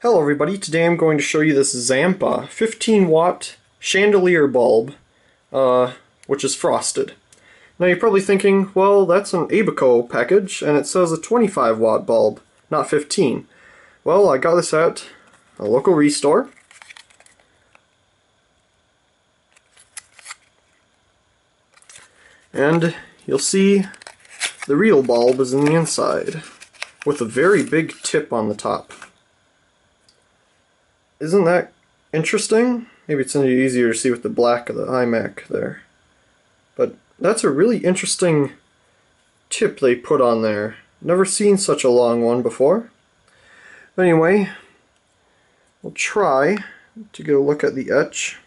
Hello everybody, today I'm going to show you this Zampa 15 watt chandelier bulb, uh, which is frosted. Now you're probably thinking, well that's an ABCO package and it says a 25 watt bulb, not 15. Well I got this at a local restore. And you'll see the real bulb is in the inside, with a very big tip on the top. Isn't that interesting? Maybe it's easier to see with the black of the iMac there. But that's a really interesting tip they put on there. Never seen such a long one before. Anyway, we'll try to get a look at the etch.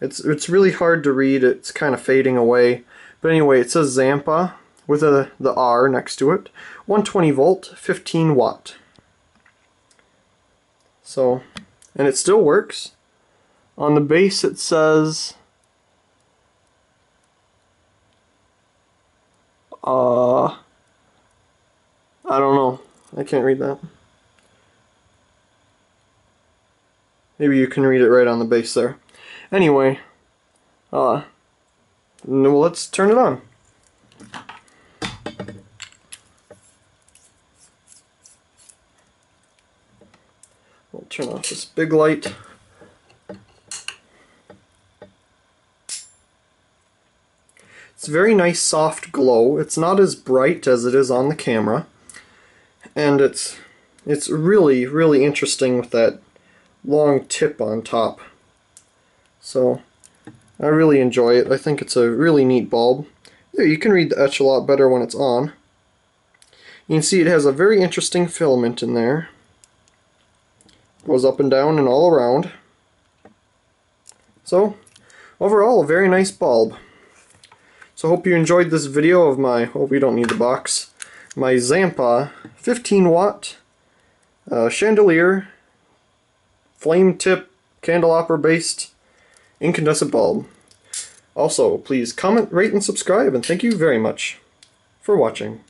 It's, it's really hard to read, it's kind of fading away. But anyway, it says Zampa with a, the R next to it. 120 volt, 15 watt. So, and it still works. On the base it says uh I don't know. I can't read that. Maybe you can read it right on the base there. Anyway, uh well, let's turn it on. Turn off this big light. It's a very nice soft glow. It's not as bright as it is on the camera. And it's it's really, really interesting with that long tip on top. So I really enjoy it. I think it's a really neat bulb. You can read the etch a lot better when it's on. You can see it has a very interesting filament in there. Goes up and down and all around. So, overall, a very nice bulb. So hope you enjoyed this video of my, oh we don't need the box, my Zampa 15 watt uh, chandelier flame tip candelabra based incandescent bulb. Also, please comment, rate, and subscribe, and thank you very much for watching.